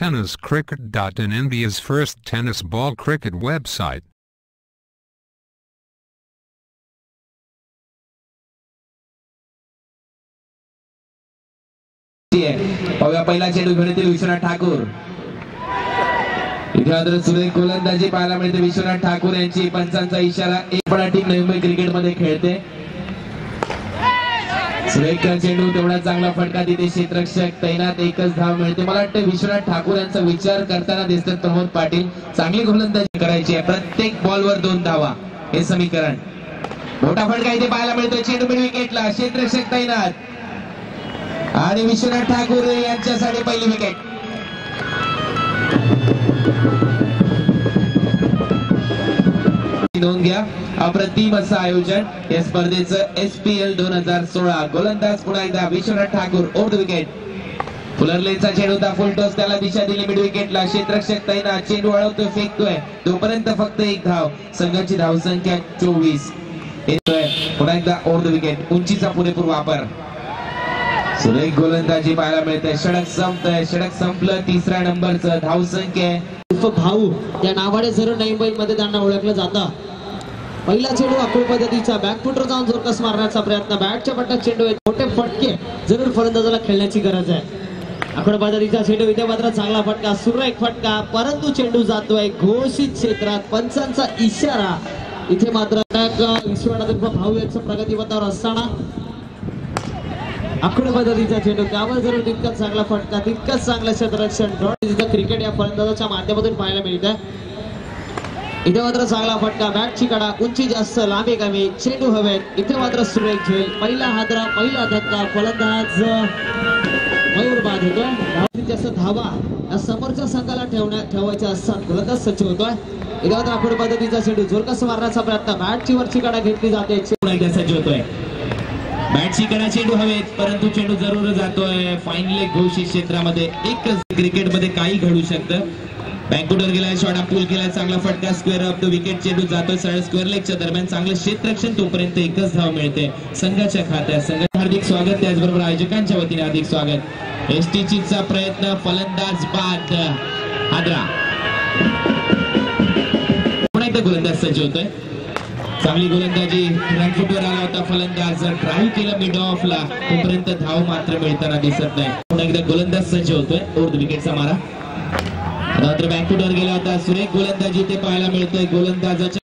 tenniscricket.in India's first tennis ball cricket website. पाहूया पहिला चेंडू घेऊन येतील विश्वनाथ ठाकूर. इथे मात्र सुरेख गोलंदाजी पाहायला मिळते. विश्वनाथ ठाकूर यांची पंचांचा इशारा. एक पण टीम नवी मुंबई क्रिकेटमध्ये खेळते. सुरेख चेंडू तेवढा चांगला फटका तिथे क्षेत्रक्षक तैनात एकच धाव मिळते. मला वाटतं विश्वनाथ ठाकूर यांचा विचार करताना दिसतात प्रमोद पाटील. चांगली गोलंदाजी करायची आहे. प्रत्येक बॉलवर दोन धावा. हे समीकरण. मोठा फटका इथे पाहायला मिळतो. चेंडू विकेटला. क्षेत्रक्षक तैनात. आणि विश्वनाथ ठाकूर यांच्यासाठी पहिली विकेट. नोंद घ्या. अप्रतिम असं आयोजन या स्पर्धेचं एस पी एल दोन हजार सोळा. गोलंदाज पुन्हा एकदा विश्वनाथ ठाकूर ओल्ड विकेट फुलरलेचा चेंडू होता फुल टॉस त्याला दिशा दिली मिड विकेटला क्षेत्रक्षक तैना चेंडू वळवतोय फेकतोय. तोपर्यंत फक्त एक धाव. संघाची धावसंख्या चोवीस. पुन्हा एकदा ओढ विकेट उंचीचा पुरेपूर वापर. सुरेख गोलंदाजी पाहायला मिळते षडक संपतंय. षडक संपलं. तिसऱ्या नंबरचं धावसंख्या आहे. भाऊ. या नावाने सर नवी मध्ये त्यांना ओळखलं जातं. पहिला चेंडू आखूड पद्धतीचा. बॅकफुटर जाऊन जोरकस मारण्याचा प्रयत्न. बॅटच्या पट्ट्यात चेंडू आहे. मोठे फटके जरूर फलंदाजाला खेळण्याची गरज आहे. आखूड पद्धतीचा चेंडू इथे मात्र चांगला फटका सुरेख फटका. परंतु चेंडू जातोय घोषित क्षेत्रात. पंचांचा इशारा. इथे मात्र विश्वनाथ भाऊ यांचं प्रगतीपथावर असताना. आखूड पद्धतीचा चेंडू. त्यावर जरूर तितकाच चांगला फटका तितकंच चांगलं क्षेत्ररक्षण क्रिकेट या फलंदाजाच्या माध्यमातून पाहायला मिळतं इथे मात्र चांगला फटका. बॅटची कडा उंची जास्त लांबी कमी. चेंडू हवेत. इथे मात्र सुरेख झेल. पहिला हादरा पहिला धक्का. फलंदाज मयूर बाद होतोय. जास्त धावा. या समोरच्या संघाला ठेवण्या ठेवायच्या असतात गोलंदाज सज्ज होतोय. इथे मात्र आखूड पद्धतीचा चेंडू. जोरकस मारण्याचा प्रयत्न. बॅटची वरची कडा घेतली जाते. एकदा सज्ज होतोय. बॅटची कडा चेंडू हवेत. परंतु चेंडू जरूर जातोय. फाईन घोषित क्षेत्रामध्ये एकच क्रिकेटमध्ये काही घडू शकतं. बँकुटर गेलाय शॉर्ट पूल केलाय चांगला फटका स्क्वेअर अप विकेट चेंडू जातोय सरळ स्क्वेअर लेगच्या दरम्यान चांगलं क्षेत्ररक्षण तोपर्यंत एकच धाव मिळते संघाच्या खात्यात. संघ हार्दिक स्वागत त्याचबरोबर आयोजकांच्या वतीने हार्दिक स्वागत. एस टी चा प्रयत्न फलंदाज बाद. आदरा. पुन्हा एकदा गोलंदाज सज्ज होतोय चांगली गोलंदाजी फ्रंट आला होता फलंदाज ड्राईव्ह केला मिड ऑफला तोपर्यंत धाव मात्र मिळताना दिसत नाही. पुन्हा एकदा गोलंदाज सज्ज होतोय ओर्ध विकेटचा मारा. मात्र बॅकफुटवर गेला होता सुरेख गोलंदाजी ते पाहायला मिळतंय. गोलंदाजाच्या